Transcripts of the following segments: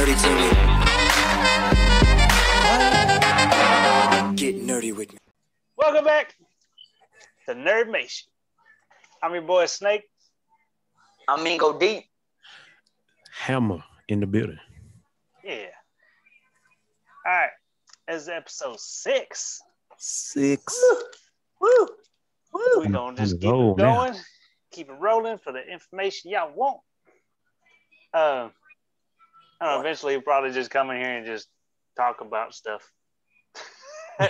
nerdy to me. Get nerdy with me. Welcome back to Nerdamation. I'm your boy Snake. I'm Mingo Deep. Hammer in the building. Yeah. All right. This is episode six. Six. Woo! Woo. We're going to just keep Roll it now. going, keep it rolling for the information y'all want. Uh, I don't know, eventually we'll probably just come in here and just talk about stuff.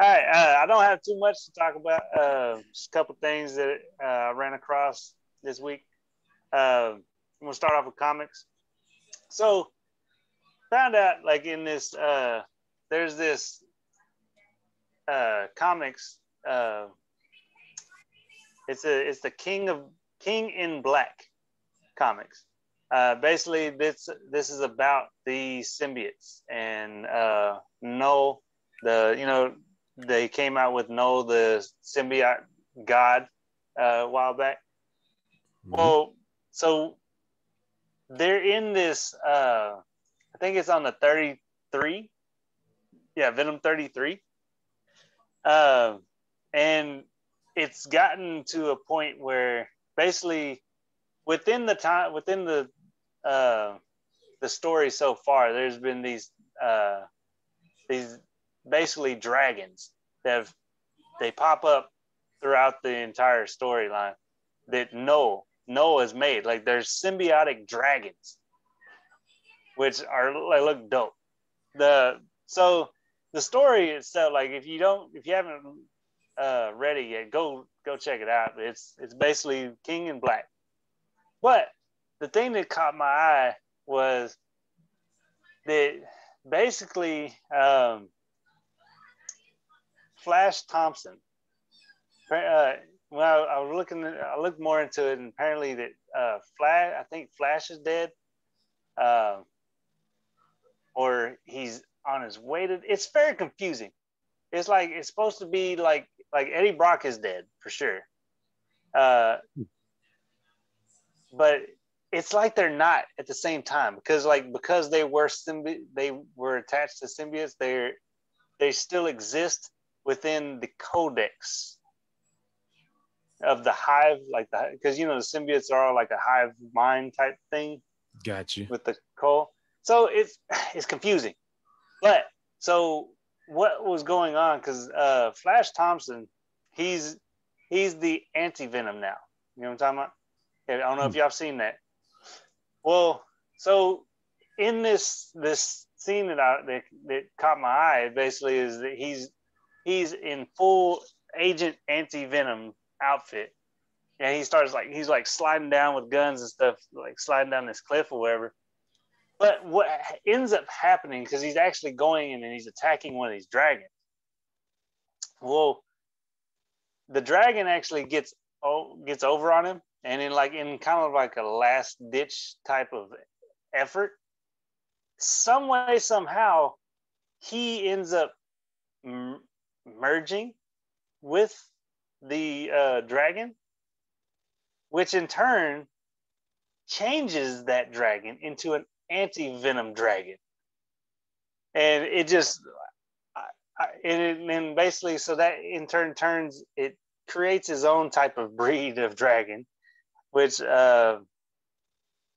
All right, uh, I don't have too much to talk about. Uh, just a couple things that uh, I ran across this week. Uh, I'm gonna start off with comics. So, found out like in this, uh, there's this uh, comics. Uh, it's a it's the King of King in Black comics. Uh, basically, this this is about the symbiotes and uh, no, the you know they came out with Knull the symbiote god uh, a while back. Well, so they're in this. Uh, I think it's on the thirty-three. Yeah, Venom thirty-three. Um, and it's gotten to a point where basically within the time within the uh, the story so far, there's been these uh, these basically dragons that have, they pop up throughout the entire storyline that Knull Knull has made. Like there's symbiotic dragons, which are like look dope. The so the story itself, like if you don't if you haven't uh, read it yet, go go check it out. It's it's basically King in Black. But the thing that caught my eye was that basically um, Flash Thompson. Uh, well, I was looking. I looked more into it, and apparently that uh, Flash. I think Flash is dead, uh, or he's on his way to. It's very confusing. It's like it's supposed to be like like Eddie Brock is dead for sure, uh, but it's like they're not at the same time because like because they were symbi- they were attached to symbiotes. They they still exist within the codex of the hive, like the because you know the symbiotes are all like a hive mind type thing Got you. with the coal. So it's it's confusing. But so what was going on? Because uh, Flash Thompson, he's he's the anti venom now. You know what I'm talking about? I don't know if hmm. y'all seen that. Well, so in this this scene that I that, that caught my eye basically is that he's he's in full agent anti venom outfit. And he starts like he's like sliding down with guns and stuff, like sliding down this cliff or whatever. But what ends up happening because he's actually going in and he's attacking one of these dragons. Well, the dragon actually gets oh gets over on him, and in like in kind of like a last ditch type of effort, some way somehow he ends up m- merging with the uh, dragon, which in turn changes that dragon into an anti-venom dragon. And it just I, I, and then basically so that in turn turns it creates his own type of breed of dragon which uh,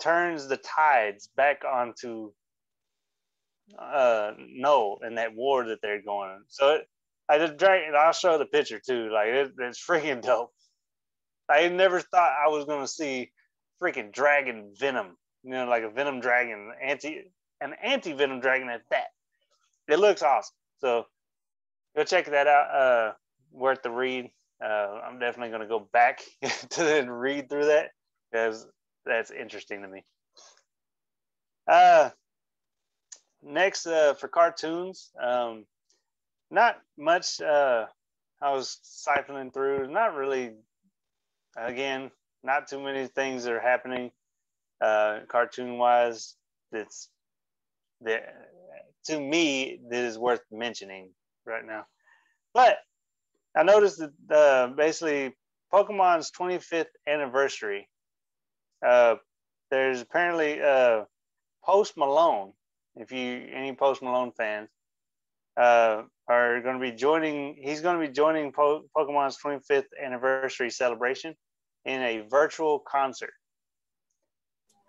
turns the tides back onto uh Knull in that war that they're going so it, i just dragon i'll show the picture too like it, it's freaking dope i never thought i was to see freaking dragon venom you know, like a venom dragon, anti an anti venom dragon at that. It looks awesome. So go check that out. Uh, worth the read. Uh, I'm definitely going to go back to then read through that because that's interesting to me. Uh, next uh, for cartoons, um, not much. Uh, I was siphoning through. Not really. Again, not too many things are happening uh, cartoon wise that's that to me that is worth mentioning right now but i noticed that uh, basically pokemon's 25th anniversary uh, there's apparently uh, Post Malone. If you any Post Malone fans uh, are going to be joining, he's going to be joining po- Pokemon's 25th anniversary celebration in a virtual concert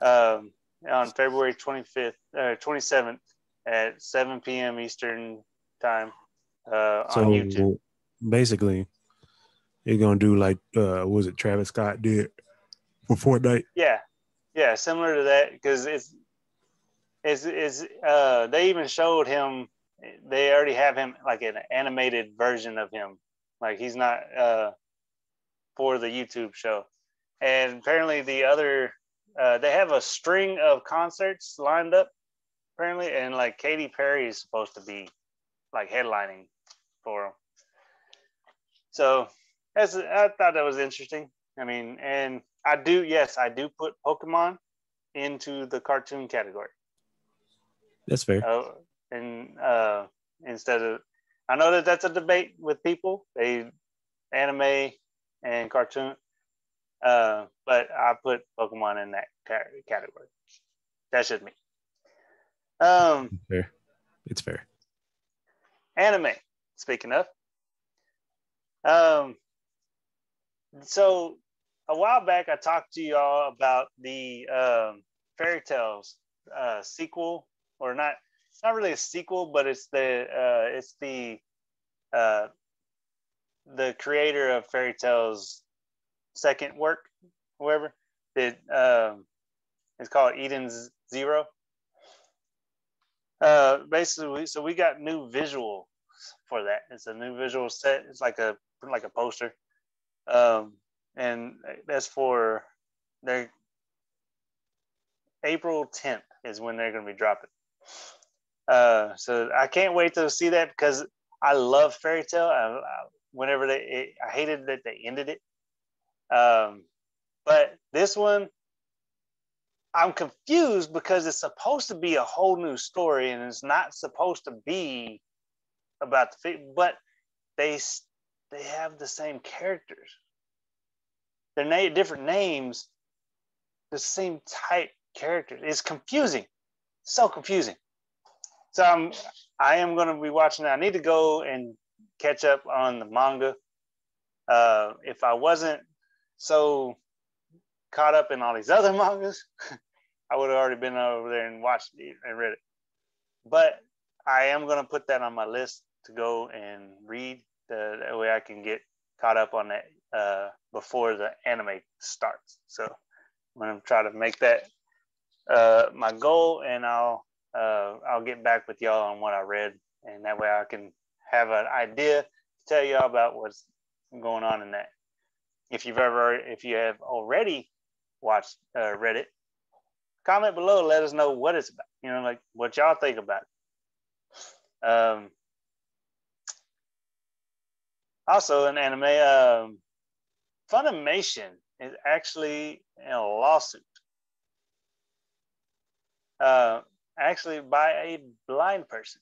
um, on February 25th, uh, 27th at 7 p.m. Eastern time uh, So on YouTube. Basically, you're gonna do like uh, was it Travis Scott did for Fortnite? Yeah, yeah, similar to that because it's it's it's uh they even showed him. They already have him like an animated version of him, like he's not uh for the YouTube show, and apparently the other uh, they have a string of concerts lined up apparently, and like Katy Perry is supposed to be like headlining for them. So that's I thought that was interesting. I mean, and I do yes, I do put Pokemon into the cartoon category. That's fair. Uh, and uh, instead of, I know that that's a debate with people. They anime and cartoon, uh, but I put Pokemon in that category. That's just me. Um, fair. It's fair. anime. Speaking of, um, so a while back I talked to y'all about the um, Fairy Tail's uh, sequel, or not? It's not really a sequel, but it's the uh, it's the uh, the creator of Fairy Tail's second work, whoever did. Um, it's called Eden's Zero. Uh, basically, so we got new visual for that. It's a new visual set. It's like a like a poster, um, and that's for their April 10th is when they're going to be dropping. Uh, so I can't wait to see that because I love Fairy Tail. I, I, whenever they, it, I hated that they ended it. Um, but this one, I'm confused because it's supposed to be a whole new story and it's not supposed to be about the fi- but they they have the same characters. They're na- different names, the same type characters. It's confusing, so confusing. So I'm I am going to be watching. I need to go and catch up on the manga. Uh, if I wasn't so caught up in all these other mangas, I would have already been over there and watched it and read it. But I am going to put that on my list to go and read. The, that way I can get caught up on that uh, before the anime starts. So I'm to try to make that uh, my goal, and I'll uh, I'll get back with y'all on what I read, and that way I can have an idea to tell y'all about what's going on in that. If you've ever, if you have already watched, uh, read it, comment below. Let us know what it's about. You know, like what y'all think about it. Um, also, in anime, um, Funimation is actually in a lawsuit. Uh, actually, by a blind person.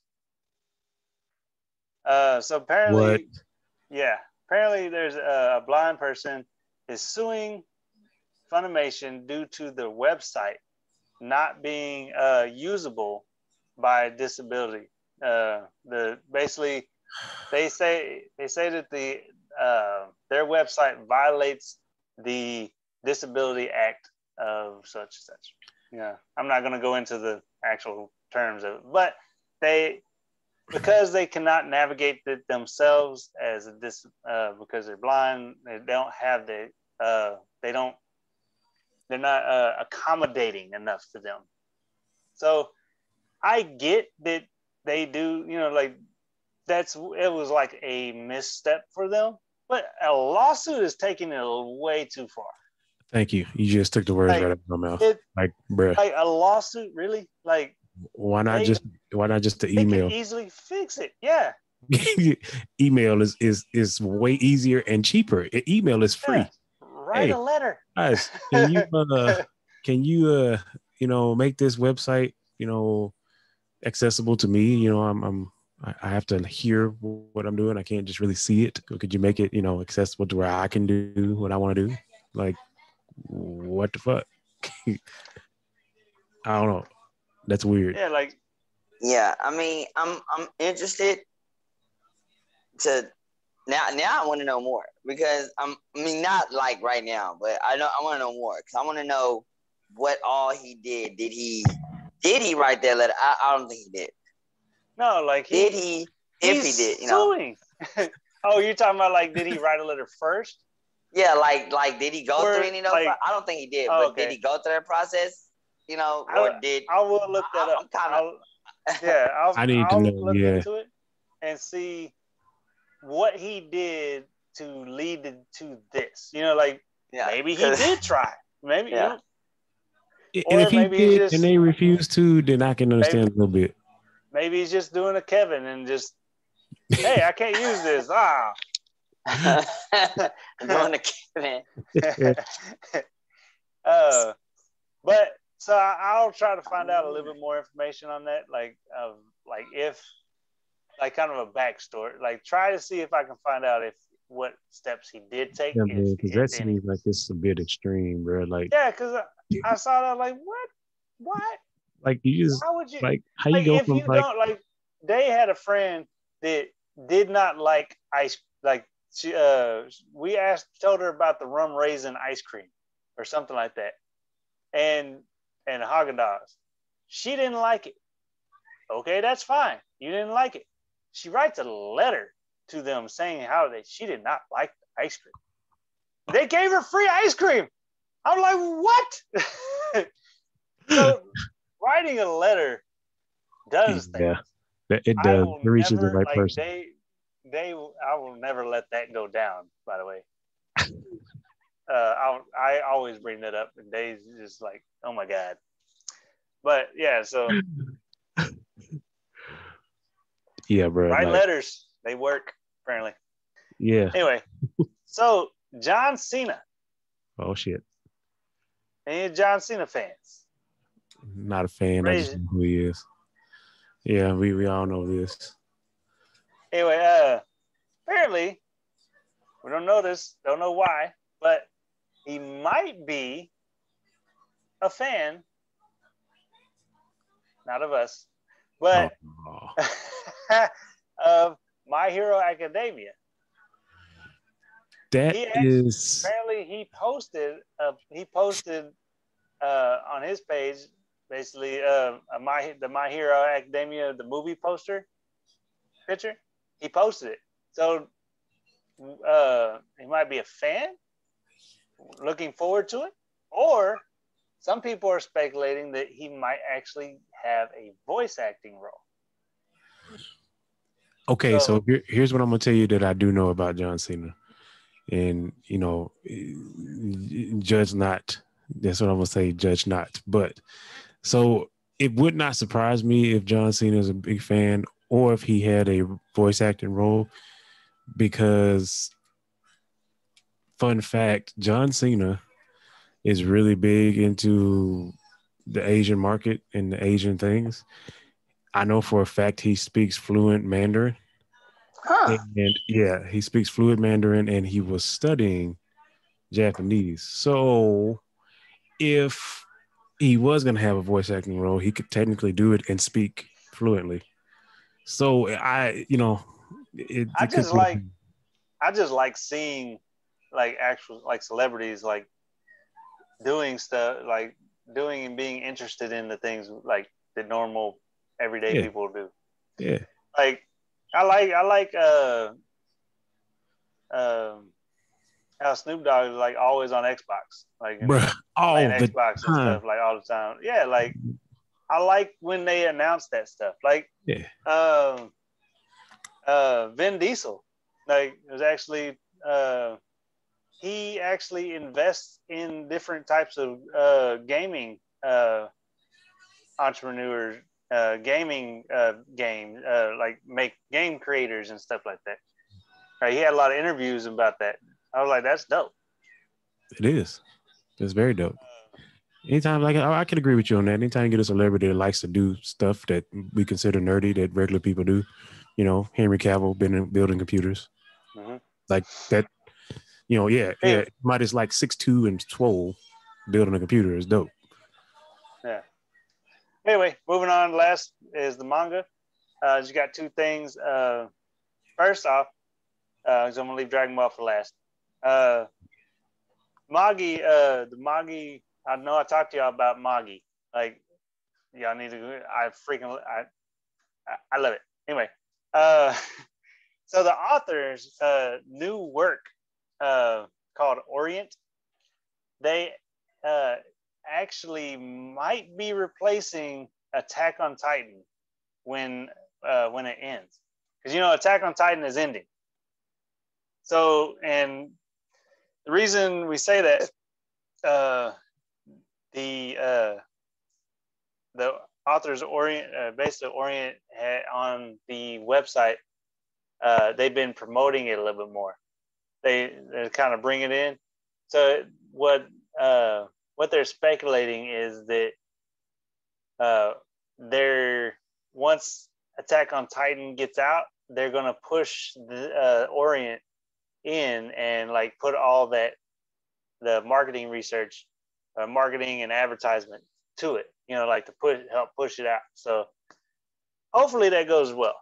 Uh, so apparently, What? yeah, apparently there's a, a blind person is suing Funimation due to the website not being uh, usable by disability. Uh, the basically they say they say that the uh, their website violates the Disability Act of such and such. Yeah, I'm not going to go into the actual terms of it, but they because they cannot navigate it themselves as a dis uh, because they're blind, they don't have the uh, they don't they're not uh, accommodating enough to them. So I get that they do, you know, like that's it was like a misstep for them, but a lawsuit is taking it way too far. Thank you. You just took the words Like, right out of my mouth. it- like, bruh, Like a lawsuit, really? Like why not they- just why not just the email? can easily fix it. Yeah, email is is is way easier and cheaper. Email is free. yeah. Write Hey. a letter. Guys, can you uh can you uh you know make this website you know accessible to me? You know, I'm I'm I I have to hear what I'm doing. I can't just really see it. Could you make it you know accessible to where I can do what I want to do? Like, what the fuck? I don't know. That's weird. Yeah, like Yeah, I mean, I'm I'm interested to now. Now I want to know more because I'm. I mean, not like right now, but I know I want to know more because I want to know what all he did. Did he? Did he write that letter? I, I don't think he did. No, like he, Did he? If he did, you know. suing. oh, you're talking about like did he write a letter first? Yeah, like like did he go Or, through any of those? like- pro- I don't think he did, Oh, but okay. did he go through that process? You know, I- or did? I will look that I- up. I'm kinda- yeah, I'll, I need to I'll know, Look yeah. into it and see what he did to lead to- to this. You know, like yeah, maybe he did try. Maybe you Yeah. know, and Or if he maybe he did just- and they refused to, then I can understand a little bit. Maybe he's just doing a Kevin and just, hey, I can't use this. Ah, Doing the Kevin. uh, but so I- I'll try to find out a little bit more information on that, like of like if like kind of a backstory, like try to see if I can find out if what steps he did take. Yeah, man, because that seems like it's a bit extreme, bro. Like, yeah, because I, I saw that like what, what? Like you just How would you like how you like go if from you like don't like? They had a friend that did not like ice. Like she, uh, we asked, told her about the rum raisin ice cream or something like that, and and Haagen Dazs. She didn't like it. Okay, that's fine. You didn't like it. She writes a letter to them saying how that she did not like the ice cream. They gave her free ice cream. I'm like, what? so writing a letter does things. yeah, it does. It reaches the right like, person. They, they, I will never let that go down. By the way, uh, I, I always bring that up, and Dave's just like, oh my god. But yeah, so yeah, bro. write like, letters. They work apparently. yeah. Anyway, so John Cena. Oh shit. Any John Cena fans? Not a fan. I just Crazy. know who he is. Yeah, we, we all know this. Anyway, uh, apparently, we don't know this, don't know why, but he might be a fan, not of us, but Oh, of My Hero Academia. that He actually- is Apparently, he posted, uh, he posted uh, on his page, basically, uh, a my the My Hero Academia the movie poster picture. He posted it, so uh, he might be a fan, looking forward to it, or some people are speculating that he might actually have a voice acting role. okay. So so- here, here's what I'm gonna tell you that I do know about John Cena, and you know, judge not. That's what I'm gonna say. Judge not. But so it would not surprise me if John Cena is a big fan or if he had a voice acting role, because fun fact, John Cena is really big into the Asian market and the Asian things. I know for a fact he speaks fluent Mandarin. Huh. And yeah, he speaks fluent Mandarin and he was studying Japanese. So if he was going to have a voice acting role, he could technically do it and speak fluently. So I, you know, it, I just like- I just like seeing like actual like celebrities like doing stuff like doing and being interested in the things like the normal everyday Yeah. people do. yeah, Like I like I like uh um how Snoop Dogg is like always on Xbox. Like bruh. Playing the Xbox and stuff like all the time. Yeah, like I like when they announce that stuff. Like Yeah. um uh Vin Diesel. Like it was actually uh he actually invests in different types of uh gaming uh entrepreneurs uh gaming uh game uh like make game creators and stuff like that. Right, he had a lot of interviews about that. I was like, that's dope. It is. It's very dope. Anytime, like I, I can agree with you on that. Anytime you get a celebrity that likes to do stuff that we consider nerdy that regular people do, you know, Henry Cavill been in building computers, Mhm. like that. You know, yeah, Yeah. yeah. Might is like six two and swole building a computer is dope. Yeah. Anyway, moving on. Last is the manga. Uh, you got two things. Uh, first off, uh, I'm gonna leave Dragon Ball for last. Uh, Magi, uh, the Magi. I know I talked to y'all about Magi. Like, y'all need to. I freaking. I. I love it. Anyway, uh, so the author's uh, new work uh, called Orient, they uh, actually might be replacing Attack on Titan when uh, when it ends, because you know Attack on Titan is ending. So, and the reason we say that, uh, the uh, the authors orient uh, basically orient on the website. Uh, they've been promoting it a little bit more. They they kind of bring it in. So what uh, what they're speculating is that uh, they're once Attack on Titan gets out, they're gonna push the uh, Orient in and like put all that the marketing research, uh, marketing and advertisement to it. You know, like to push help push it out. So hopefully that goes well.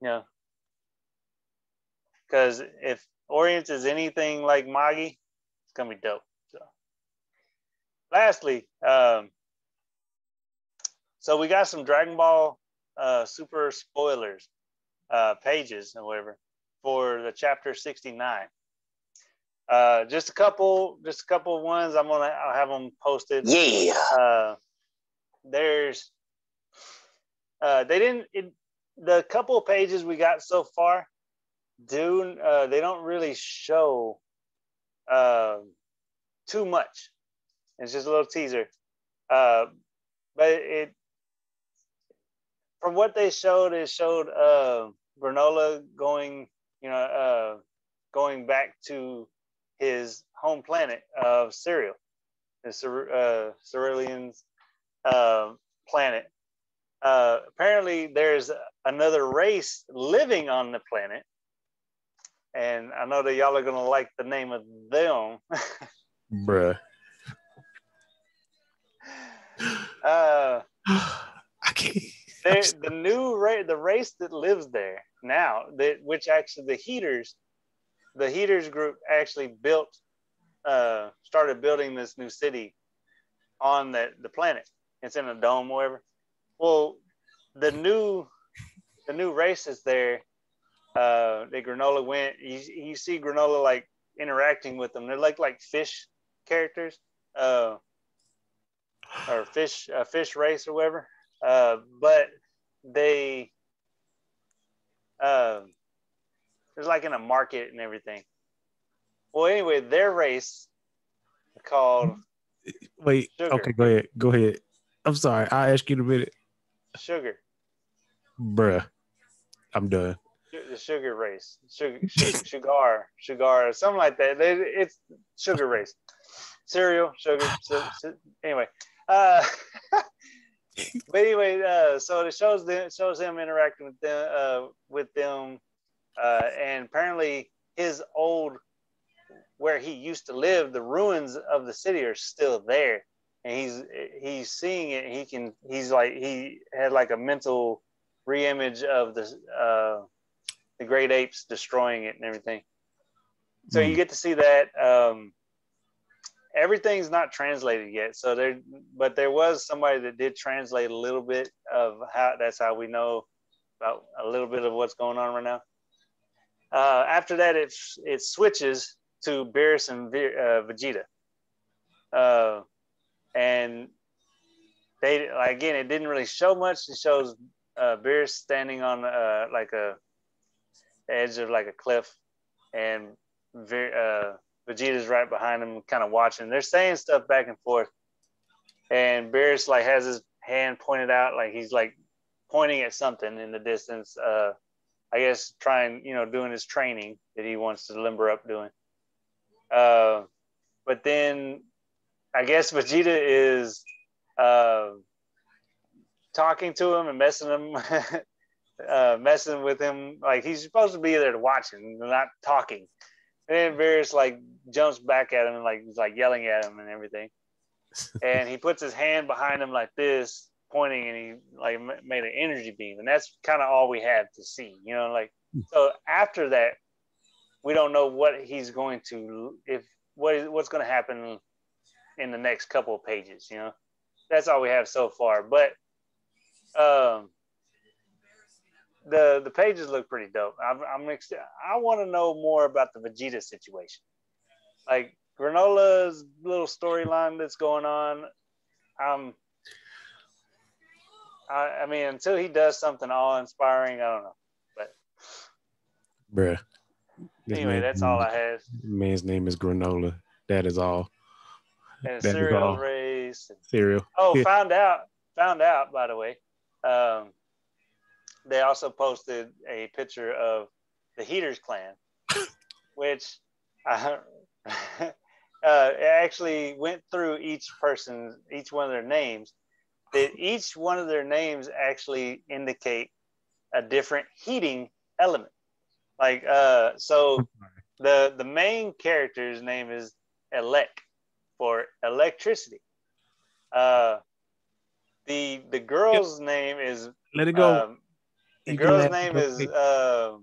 You know, because if Orient is anything like Magi, it's gonna be dope. So, lastly, um, so we got some Dragon Ball uh, super spoilers uh, pages or whatever for the chapter 69. Uh, just a couple, just a couple of ones. I'm gonna, I'll have them posted. Yeah. Uh, there's, uh, they didn't. It, the couple of pages we got so far, do uh, they don't really show uh, too much. It's just a little teaser. Uh, but it, from what they showed, it showed uh, Granolah going, you know, uh, going back to his home planet of Cereal, the Cer- uh, Cerealian's uh, planet. Uh, apparently, there's another race living on the planet, and I know that y'all are gonna like the name of them. Bruh. uh, I can't. the new race, the race that lives there now, that which actually the Heeters, the Heeters group actually built, uh, started building this new city on the the planet. It's in a dome, or whatever. Well, the new, the new races there. Uh, the Granolah went. You, you see Granolah like interacting with them. They're like like fish characters, uh, or fish uh, fish race or whatever. Uh, but they uh, there's like in a market and everything. Well, anyway, their race called Wait. Sugar. Okay, go ahead. Go ahead. I'm sorry. I'll ask you in a minute. Sugar, Bruh. I'm done. the Sugar race, Sugar, sugar, sugar, sugar, something like that. It's Sugar race, cereal, sugar. su- su- anyway, uh, but anyway, uh, so it shows them shows him interacting with them uh, with them, uh, and apparently his old where he used to live, the ruins of the city are still there, and he's he's seeing it. He can he's like he had like a mental reimage of the uh, the great apes destroying it and everything. So you Mm. get to see that. Um, everything's not translated yet. So there, but there was somebody that did translate a little bit of how. That's how we know about a little bit of what's going on right now. Uh, after that, it it switches to Beerus and uh, Vegeta, uh, and they again it didn't really show much. It shows uh, Beerus standing on uh, like a edge of like a cliff, and Ve- uh, Vegeta's right behind him, kind of watching. They're saying stuff back and forth, and Beerus like has his hand pointed out, like he's like pointing at something in the distance. Uh, I guess trying, you know, doing his training that he wants to limber up doing. Uh, but then I guess Vegeta is uh, talking to him and messing him, uh, messing with him. Like he's supposed to be there to watch him, not talking. And then Beerus like jumps back at him and like he's like yelling at him and everything. and he puts his hand behind him like this, pointing and he like made an energy beam, and that's kind of all we have to see. You know, like so after that, we don't know what he's going to if what is what's going to happen in the next couple of pages. You know, that's all we have so far. But um, the the pages look pretty dope. I'm, I'm I want to know more about the Vegeta situation, like Granolah's little storyline that's going on. Um, I, I mean, until he does something all inspiring, I don't know. But, bruh. Anyway, that's all I had. Man's name is Granola. That is all. And that cereal race. Cereal. Oh, found out. Found out. By the way, um, they also posted a picture of the Heeters clan, which I, uh, actually went through each person, each one of their names. That each one of their names actually indicate a different heating element. Like, uh, so the the main character's name is Elec for electricity. Uh, the the girl's yep. name is let it go. Um, the girl's name is uh,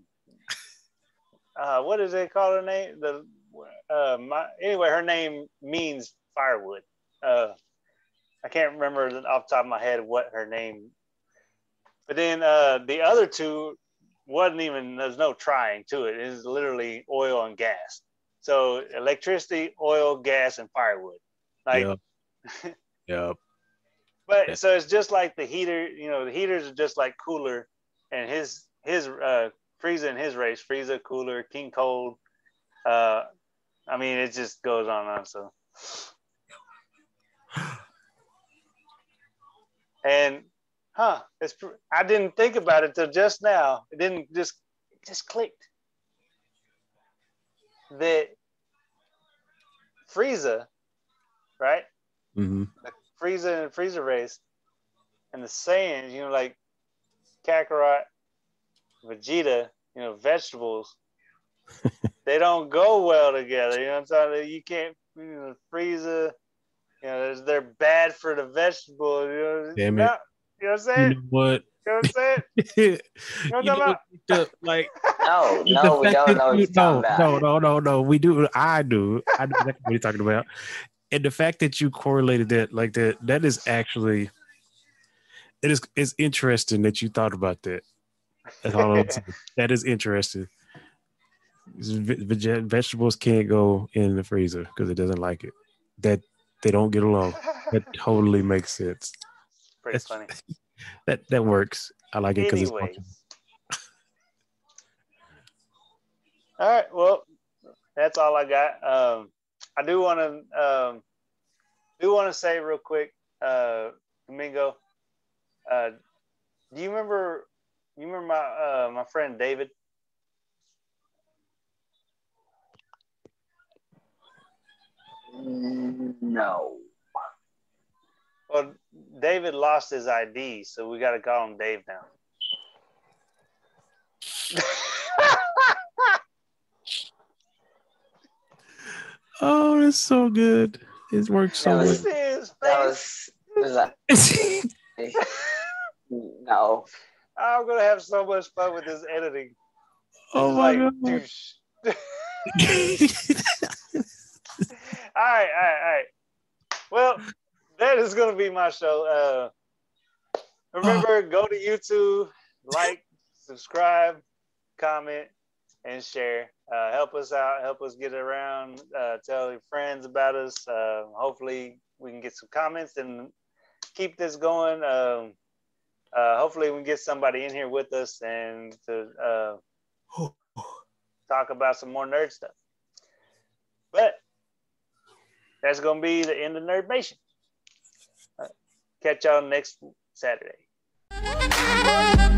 uh, what is it called? Her name the uh, my, anyway. Her name means firewood. Uh, I can't remember off the top of my head what her name. But then uh, the other two wasn't even there's no trying to it. It is literally oil and gas. So electricity, oil, gas, and firewood. Like, yep. yep. But yep. so it's just like the heater. You know, the heaters are just like cooler, and his his uh, Frieza and his race, Frieza, cooler, King Cold. Uh, I mean, it just goes on and on. So. And huh, it's I didn't think about it till just now. It didn't just it just clicked that Frieza, right? Mm-hmm. The Frieza and Frieza race, and the Saiyans, you know, like Kakarot, Vegeta, you know, vegetables, they don't go well together. You know what I'm saying? You can't, you know, Frieza, you know, they're bad for the vegetable. You know, Damn it. You know what I'm saying? You know what? You know what I'm saying? you know what I'm about? like no, no, we don't know you, no, no, no, no, no. We do. I do. I know exactly what you're talking about. And the fact that you correlated that like that, that is actually it is it's interesting that you thought about that. That's all I'm that is interesting. Vegetables can't go in the freezer because it doesn't like it. That they don't get along. That totally makes sense. Pretty That's, funny. That that works. I like it because it's all right. Well, that's all I got. Um, I do want to um, do want to say real quick, uh, Domingo. Uh, do you remember? You remember my uh, my friend David? No. Well, David lost his ID, so we got to call him Dave now. oh, it's so good. It works so that good. that was, was that, no. I'm gonna have so much fun with this editing. Oh my like, god. all right, all right, all right. Well, that is going to be my show. Uh, remember, go to YouTube, like, subscribe, comment, and share. Uh, help us out. Help us get around. Uh, tell your friends about us. Uh, hopefully, we can get some comments and keep this going. Um, uh, hopefully, we can get somebody in here with us and to uh, talk about some more nerd stuff. But that's going to be the end of Nerdamation. Catch y'all next Saturday.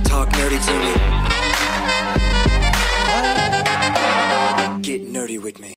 Talk nerdy to me. Get nerdy with me.